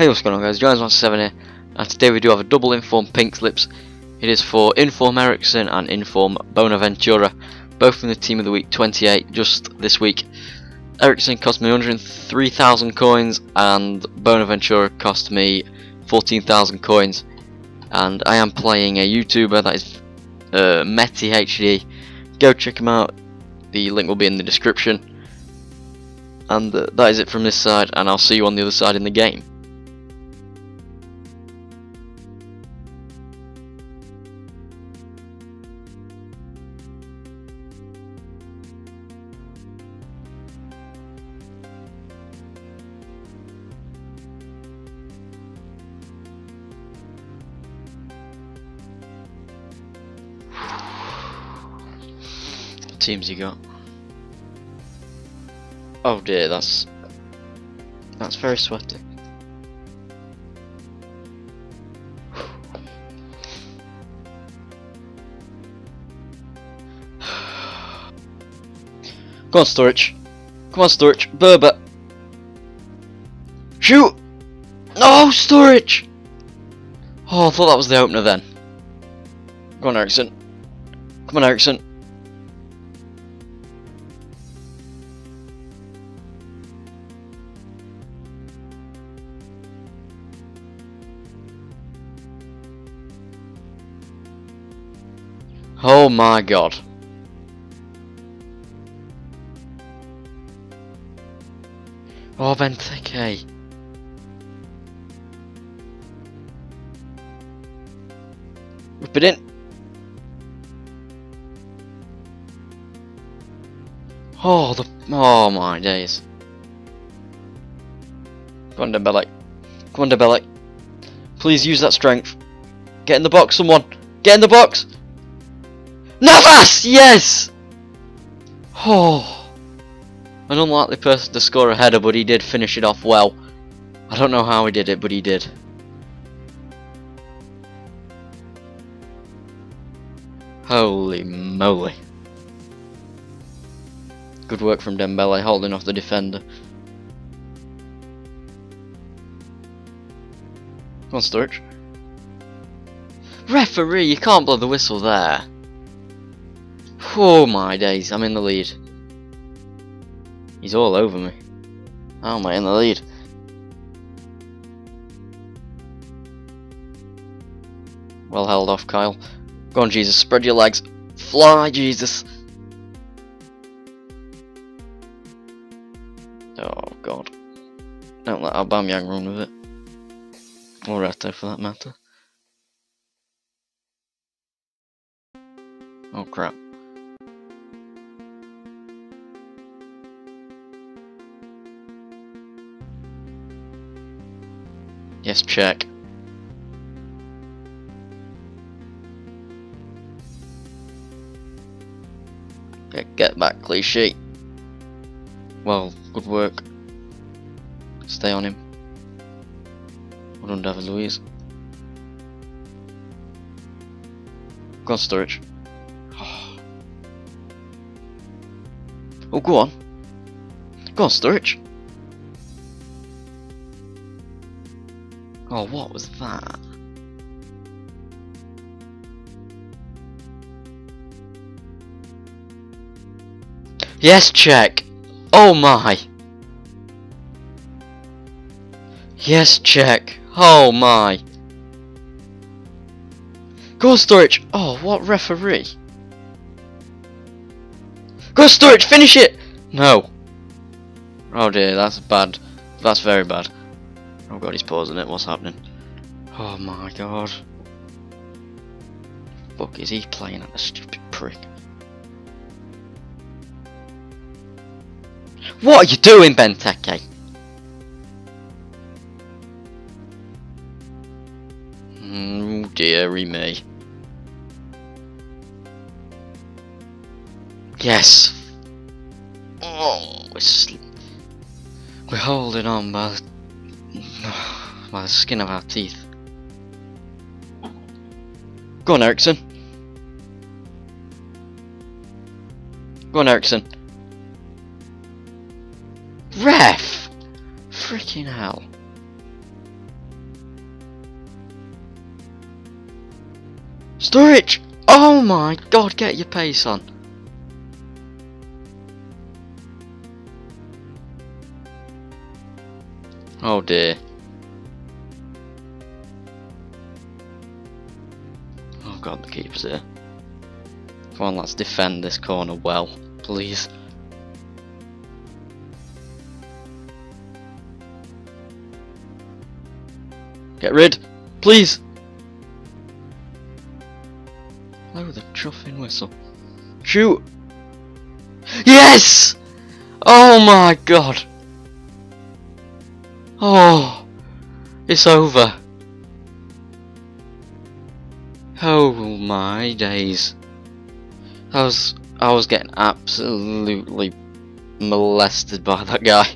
Hey what's going on guys, Jones17 here, and today we do have a double inform pink slips. It is for Inform Eriksen and Inform Bonaventura, both in the Team of the Week 28 just this week. Eriksen cost me 103,000 coins and Bonaventura cost me 14,000 coins. And I am playing a YouTuber that is uh, Meti HD. Go check him out, the link will be in the description. And uh, that is it from this side, and I'll see you on the other side in the game. Teams you got? Oh dear, that's that's very sweaty. Come on, Sturridge. Come on, Sturridge. Berber. Shoot! No, Sturridge! Oh, I thought that was the opener then. Come on, Eriksen. Come on, Eriksen. Oh my god. Oh, Benteke. Whip it in. Oh, the oh my days. Come on, Dembele. Come on, Dembele. Please use that strength. Get in the box, someone. Get in the box. Navas! Yes! Oh. An unlikely person to score a header, but he did finish it off well. I don't know how he did it, but he did. Holy moly. Good work from Dembele, holding off the defender. Come on, Sturridge. Referee, you can't blow the whistle there. Oh my days, I'm in the lead. He's all over me. How am I in the lead? Well held off, Kyle. Go on, Jesus, spread your legs. Fly, Jesus. Oh, God. Don't let Aubameyang run with it. Or Reto, for that matter. Oh, crap. Yes, check. Get, back, Clichy. Well, good work. Stay on him. Well done, David Luiz. Go on, Sturridge. Oh. oh, go on. Go on, Sturridge. Oh, what was that? Yes, check. Oh my. Yes, check. Oh my. Goal Sturridge! Oh, what referee? Goal Sturridge, finish it! No. Oh dear, that's bad. That's very bad. Oh god, he's pausing it. What's happening? Oh my god. Fuck is he playing at a stupid prick? What are you doing, Benteke? Mm, oh dearie me. Yes. Oh, we're, we're holding on by By the skin of our teeth. Go on, Eriksen. Go on, Eriksen. Ref! Freaking hell. Sturridge! Oh my god, get your pace on. Oh dear. Oh god, the keeper's here. Come on, let's defend this corner well, please. Get rid, please. Oh, the chuffing whistle. Shoot! Yes! Oh my god! Oh, it's over. Oh my days. I was I was getting absolutely molested by that guy.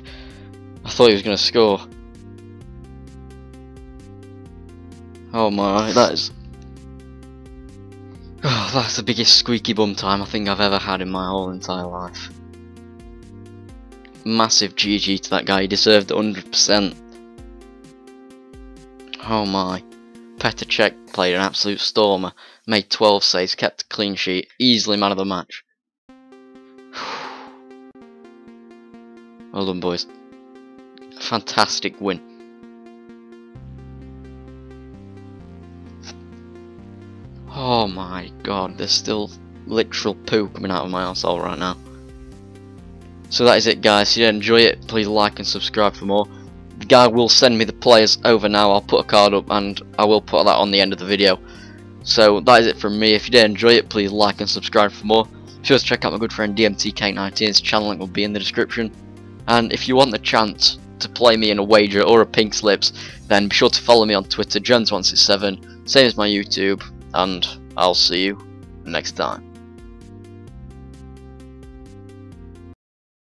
I thought he was gonna score. Oh my, that is Oh, that's the biggest squeaky bum time I think I've ever had in my whole entire life massive GG to that guy, he deserved 100%. Oh my. Petr Cech played an absolute stormer, made 12 saves, kept a clean sheet, easily man of the match. well done boys. Fantastic win. Oh my god, there's still literal poo coming out of my asshole right now. So that is it guys, if you did enjoy it, please like and subscribe for more. The guy will send me the players over now, I'll put a card up and I will put that on the end of the video. So that is it from me, if you did enjoy it, please like and subscribe for more. Be sure to check out my good friend DMTK19's channel link will be in the description. And if you want the chance to play me in a wager or a pink slips, then be sure to follow me on Twitter, Jonesy167, same as my YouTube, and I'll see you next time.